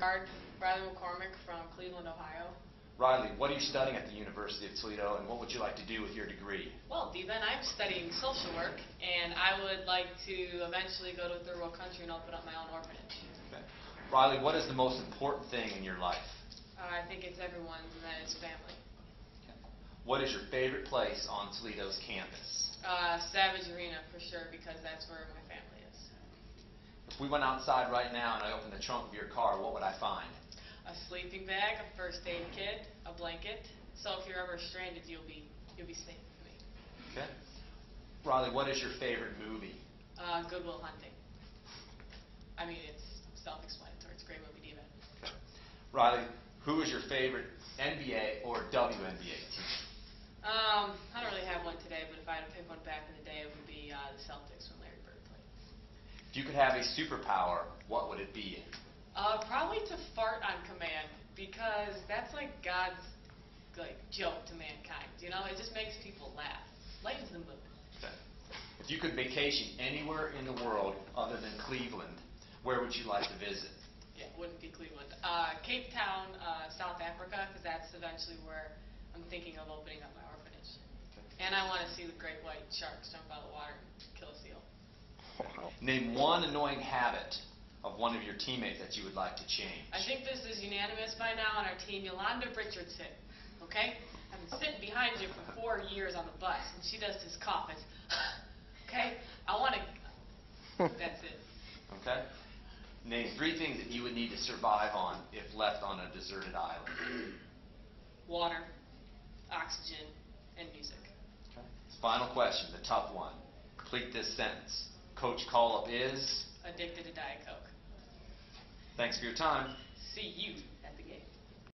Riley McCormick from Cleveland, Ohio. Riley, what are you studying at the University of Toledo, and what would you like to do with your degree? Well, Devin, I'm studying social work, and I would like to eventually go to a third world country and open up my own orphanage. Okay. Riley, what is the most important thing in your life? Uh, I think it's everyone and that is family. What is your favorite place on Toledo's campus? Uh, Savage Arena for sure, because that's where my family is. If we went outside right now and I opened the trunk of your car, what would I find? A sleeping bag, a first aid kit, a blanket. So if you're ever stranded, you'll be you'll be safe with me. Okay. Riley, what is your favorite movie? Uh, Good Will Hunting. I mean, it's self-explanatory. It's a great movie, Devin. Okay. Riley, who is your favorite NBA or WNBA team? Um, I don't really have one today, but if I had to pick one back in the day, it would be uh, the Celtics If you could have a superpower, what would it be? Uh, probably to fart on command because that's like God's like joke to mankind. You know, it just makes people laugh, lightens the mood. Okay. If you could vacation anywhere in the world other than Cleveland, where would you like to visit? Yeah, it wouldn't be Cleveland. Uh, Cape Town, uh, South Africa, because that's eventually where I'm thinking of opening up my orphanage. And I want to see the great white sharks jump out of the water and kill a seal. Name one annoying habit of one of your teammates that you would like to change. I think this is unanimous by now on our team, Yolanda Richardson. Okay? I've been sitting behind you for four years on the bus, and she does this cough. It's, okay? I want to. That's it. Okay? Name three things that you would need to survive on if left on a deserted island. Water, oxygen, and music. Okay. Final question, the tough one. Complete this sentence. Coach Cullop is. Addicted to Diet Coke. Thanks for your time. See you